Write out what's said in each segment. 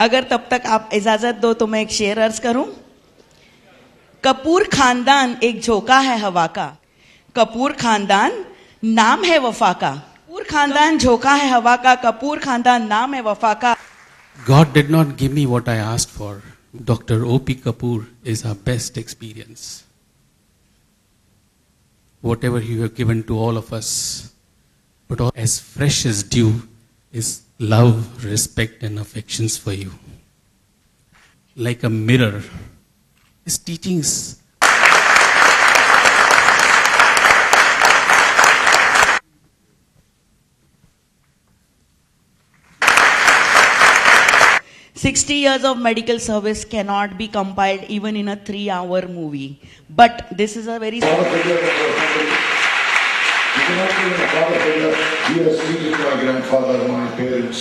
अगर तब तक आप इजाज़त दो तो मैं एक शेयर अर्ज़ करूँ? कपूर खानदान एक झोंका है हवा का। कपूर खानदान नाम है वफा का। कपूर खानदान झोंका है हवा का। कपूर खानदान नाम है वफा का। God did not give me what I asked for doctor O P Kapoor is our best experience whatever you have given to all of us but all as fresh as dew is love, respect, and affections for you. Like a mirror, his teachings 60 years of medical service cannot be compiled even in a three hour movie. But this is a very. father, my parents,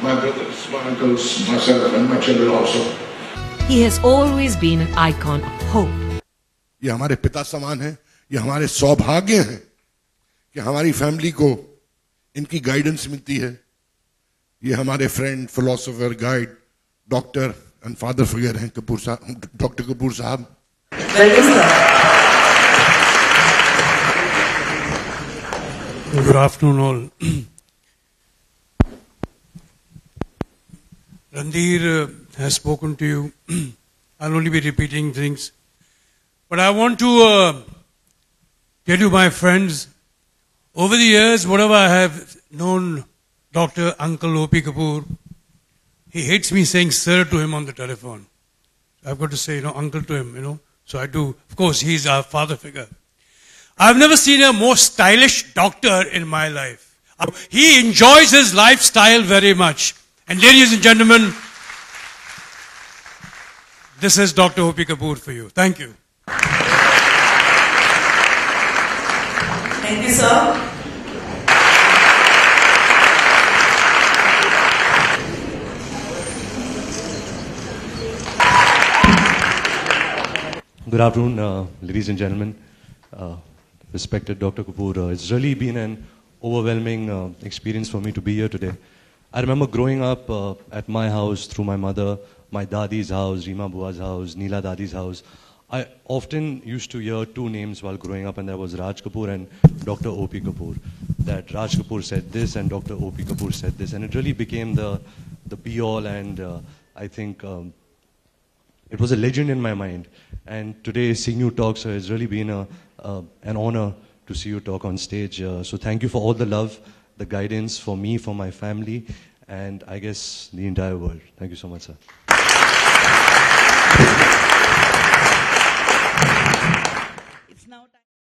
my brothers, my uncles, myself, and my children also. He has always been an icon of hope. ये हमारे पिता समान हैं, ये हमारे सौभाग्य हैं कि हमारी फैमिली को इनकी गाइडेंस मिलती है ये हमारे friend philosopher guide doctor and father figure हैं कपूर साहब डॉक्टर कपूर साहब good afternoon all Randhir uh, has spoken to you. I'll only be repeating things. But I want to uh, tell you, my friends, over the years, whatever I have known Dr. Uncle O.P. Kapoor, he hates me saying sir to him on the telephone. I've got to say, you know, uncle to him, you know. So I do. Of course, he's our father figure. I've never seen a more stylish doctor in my life. Uh, He enjoys his lifestyle very much. And ladies and gentlemen, this is Dr. O.P. Kapoor for you. Thank you. Thank you, sir. Good afternoon, uh, ladies and gentlemen. Uh, respected Dr. Kapoor, uh, it's really been an overwhelming uh, experience for me to be here today. I remember growing up uh, at my house through my mother, my dadi's house, Rima Bua's house, Neela dadi's house. I often used to hear two names while growing up, and that was Raj Kapoor and Dr. O.P. Kapoor. That Raj Kapoor said this and Dr. O.P. Kapoor said this, and it really became the, the be all and uh, I think um, it was a legend in my mind. And today, seeing you talk, sir, has really been a, uh, an honor to see you talk on stage. Uh, so thank you for all the love, the guidance for me, for my family, and I guess the entire world. Thank you so much, sir.